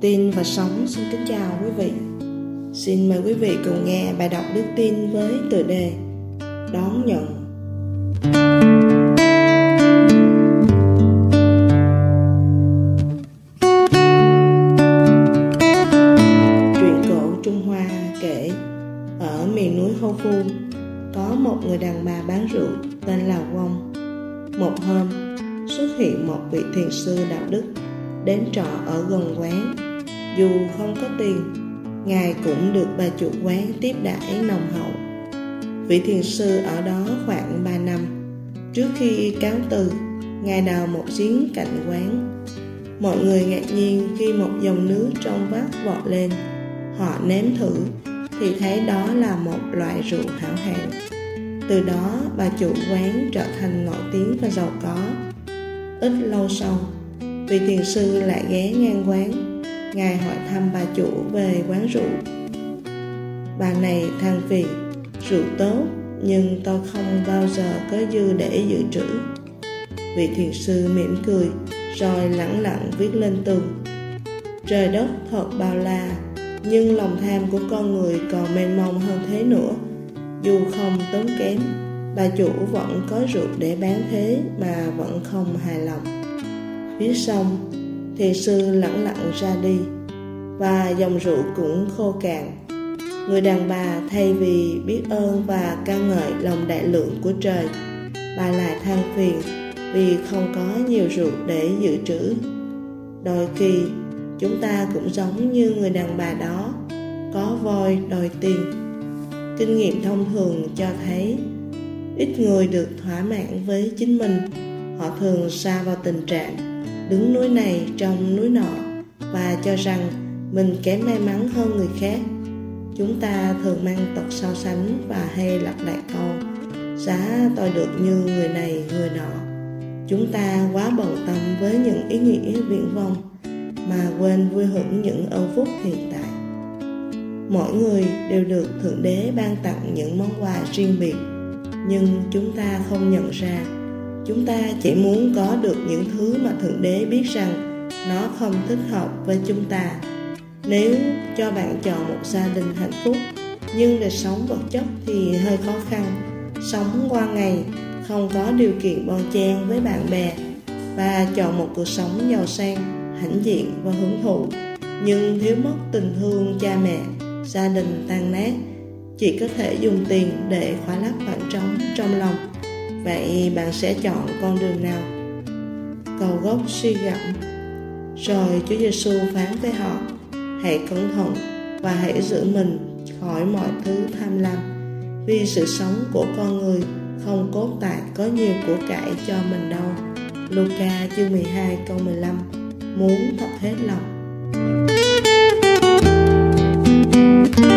Tin và Sống xin kính chào quý vị. Xin mời quý vị cùng nghe bài đọc Đức Tin với tựa đề Đón nhận. Truyện cổ Trung Hoa kể, ở miền núi Hô Phu có một người đàn bà bán rượu tên là Vong. Một hôm, xuất hiện một vị thiền sư đạo đức đến trọ ở gần quán dù không có tiền, ngài cũng được bà chủ quán tiếp đãi nồng hậu. Vị thiền sư ở đó khoảng 3 năm, trước khi cáo từ, ngài đào một giếng cạnh quán. Mọi người ngạc nhiên khi một dòng nước trong vắt vọt lên. Họ nếm thử, thì thấy đó là một loại rượu hảo hạng. Từ đó, bà chủ quán trở thành nổi tiếng và giàu có. Ít lâu sau, vị thiền sư lại ghé ngang quán ngài hỏi thăm bà chủ về quán rượu. Bà này than phiền, rượu tốt, nhưng tôi không bao giờ có dư để dự trữ. Vị thiền sư mỉm cười, rồi lẳng lặng viết lên tường. Trời đất, thật bao la, nhưng lòng tham của con người còn mênh mông hơn thế nữa. Dù không tốn kém, bà chủ vẫn có rượu để bán thế mà vẫn không hài lòng. Viết xong thiền sư lẳng lặng ra đi, và dòng rượu cũng khô cạn. Người đàn bà thay vì biết ơn và ca ngợi lòng đại lượng của trời, bà lại than phiền vì không có nhiều rượu để dự trữ. Đôi khi, chúng ta cũng giống như người đàn bà đó, có voi đòi tiền. Kinh nghiệm thông thường cho thấy, ít người được thỏa mãn với chính mình, họ thường xa vào tình trạng đứng núi này trong núi nọ và cho rằng mình kém may mắn hơn người khác. Chúng ta thường mang tật so sánh và hay lặp lại câu, giá tôi được như người này, người nọ. Chúng ta quá bận tâm với những ý nghĩa viễn vông mà quên vui hưởng những ân phúc hiện tại. Mỗi người đều được thượng đế ban tặng những món quà riêng biệt, nhưng chúng ta không nhận ra chúng ta chỉ muốn có được những thứ mà thượng đế biết rằng nó không thích hợp với chúng ta. Nếu cho bạn chọn một gia đình hạnh phúc, nhưng đời sống vật chất thì hơi khó khăn. Sống qua ngày, không có điều kiện bon chen với bạn bè và chọn một cuộc sống giàu sang, hãnh diện và hưởng thụ. Nhưng thiếu mất tình thương cha mẹ, gia đình tan nát, chỉ có thể dùng tiền để khóa lấp khoảng trống trong lòng vậy bạn sẽ chọn con đường nào? Cầu gốc suy gẫm. Rồi chúa giêsu phán với họ, hãy cẩn thận và hãy giữ mình khỏi mọi thứ tham lam, vì sự sống của con người không cốt tại có nhiều của cải cho mình đâu. Luca chương 12 câu 15 muốn thật hết lòng. thank you